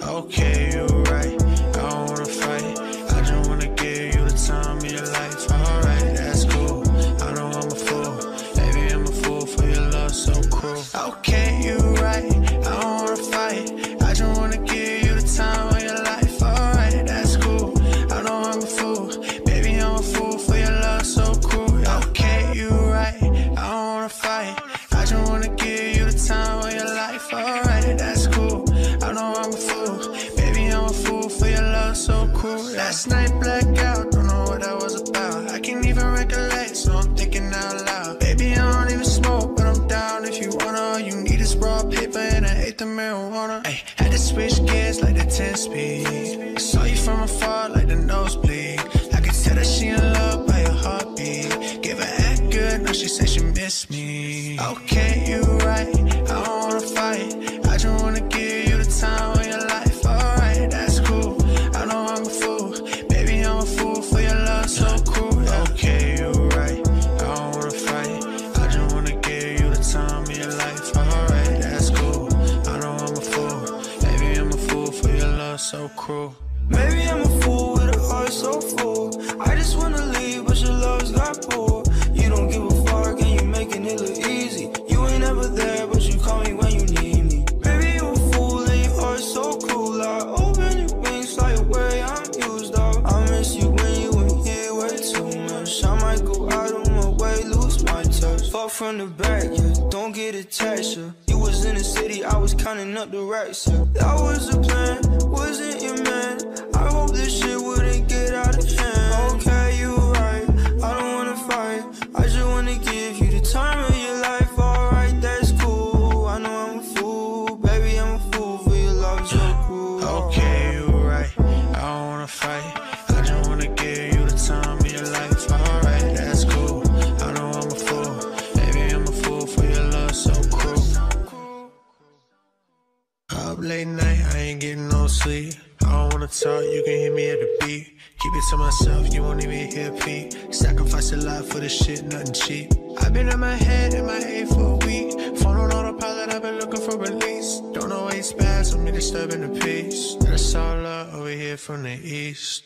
Okay, Last night blackout, don't know what I was about. I can't even recollect, so I'm thinking out loud. Baby, I don't even smoke, but I'm down if you wanna. You need is raw paper and an eighth of marijuana. Ay, had to switch gears like the 10 speed. I saw you from afar like the nosebleed. I could tell that she in love by your heartbeat. Give her act good, now she said she miss me. Okay, you right, I don't wanna fight. I just wanna give you the time cruel. From the back, yeah, don't get attached. Yeah. You was in the city, I was counting up the racks. Yeah. That was the plan, wasn't your Up late night, I ain't getting no sleep. I don't wanna talk, you can hear me at the beat. Keep it to myself, you won't even hear Pete. Sacrifice a lot for this shit, nothing cheap. I've been in my head in my head for a week. Phone on autopilot, I've been looking for release. Don't know why it's bad, so me disturbing the peace. That's all love over here from the east.